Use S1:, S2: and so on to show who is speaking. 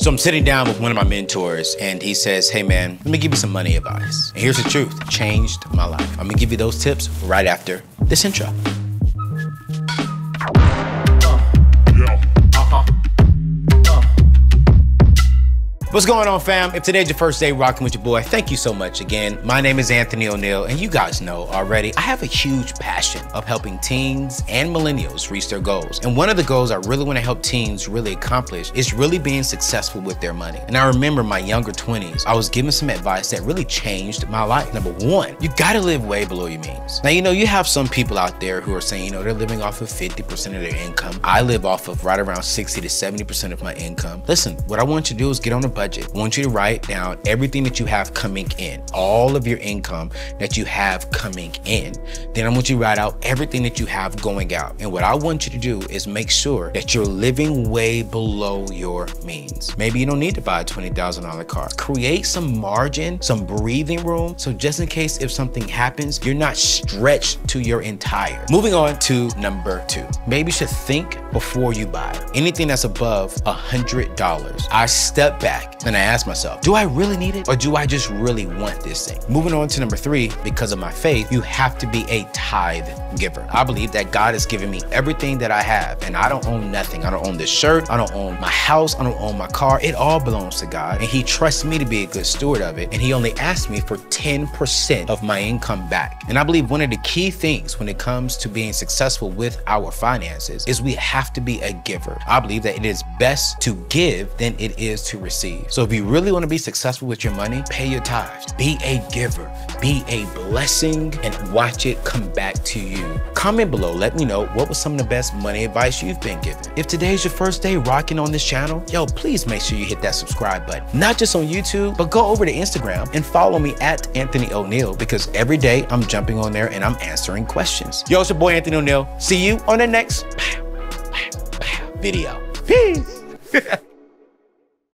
S1: So I'm sitting down with one of my mentors and he says, Hey man, let me give you some money advice. And here's the truth changed my life. I'm gonna give you those tips right after this intro. What's going on, fam? If today's your first day rocking with your boy, thank you so much again. My name is Anthony ONeal, and you guys know already, I have a huge passion of helping teens and millennials reach their goals. And one of the goals I really want to help teens really accomplish is really being successful with their money. And I remember my younger 20s, I was given some advice that really changed my life. Number one, you gotta live way below your means. Now, you know, you have some people out there who are saying, you know, they're living off of 50% of their income. I live off of right around 60 to 70% of my income. Listen, what I want you to do is get on a budget. I want you to write down everything that you have coming in, all of your income that you have coming in. Then I want you to write out everything that you have going out. And what I want you to do is make sure that you're living way below your means. Maybe you don't need to buy a $20,000 car. Create some margin, some breathing room. So just in case if something happens, you're not stretched to your entire. Moving on to number two. Maybe you should think before you buy. Anything that's above a $100. I step back and I ask myself, do I really need it or do I just really want this thing? Moving on to number three, because of my faith, you have to be a tithe giver. I believe that God has given me everything that I have and I don't own nothing. I don't own this shirt. I don't own my house. I don't own my car. It all belongs to God and he trusts me to be a good steward of it. And he only asked me for 10% of my income back. And I believe one of the key things when it comes to being successful with our finances is we have to be a giver. I believe that it is best to give than it is to receive. So if you really want to be successful with your money, pay your tithes. Be a giver. Be a blessing and watch it come back to you. Comment below. Let me know what was some of the best money advice you've been given. If today's your first day rocking on this channel, yo, please make sure you hit that subscribe button. Not just on YouTube, but go over to Instagram and follow me at Anthony ONeal because every day I'm jumping on there and I'm answering questions. Yo, it's your boy Anthony ONeal. See you on the next video. Peace.